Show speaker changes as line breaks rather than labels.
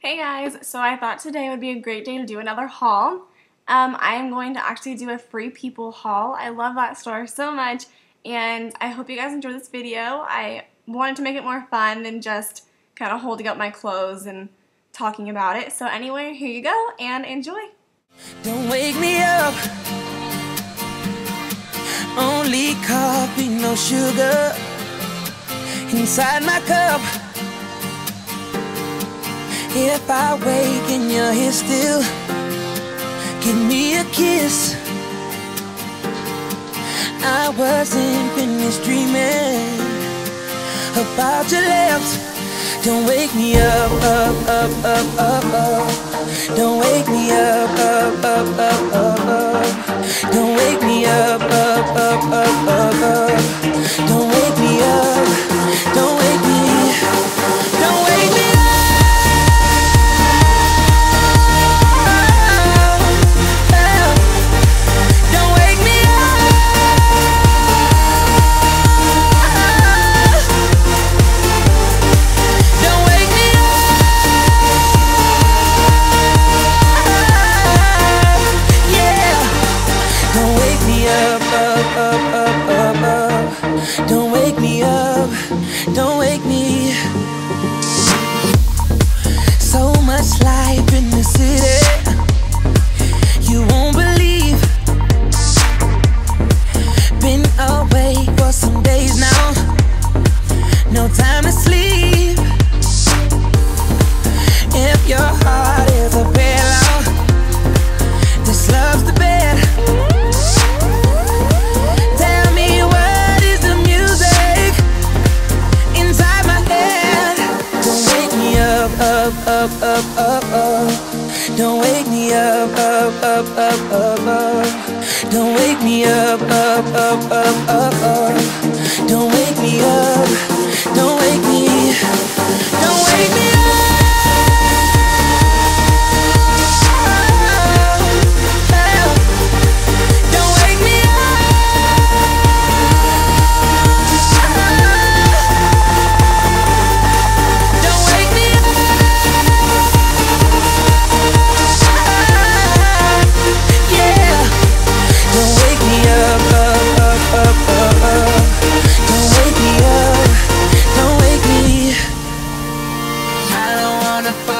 Hey guys, so I thought today would be a great day to do another haul. Um, I am going to actually do a Free People haul. I love that store so much and I hope you guys enjoy this video. I wanted to make it more fun than just kind of holding up my clothes and talking about it. So anyway, here you go and enjoy.
Don't wake me up. Only coffee, no sugar inside my cup. If I wake and you're here still, give me a kiss. I wasn't finished dreaming about your lips. Don't wake me up, up, up, up, up, up. Don't wake me up, up, up, up, up, up. Don't wake me up, Don't wake me up, up, up, up, up. Don't wake me up. Don't wake me. So much life in the city. Up, up, up, up. Don't wake me up, up, up, up, up. Don't wake me up, up, up, up, up. Don't wake me up. the fine.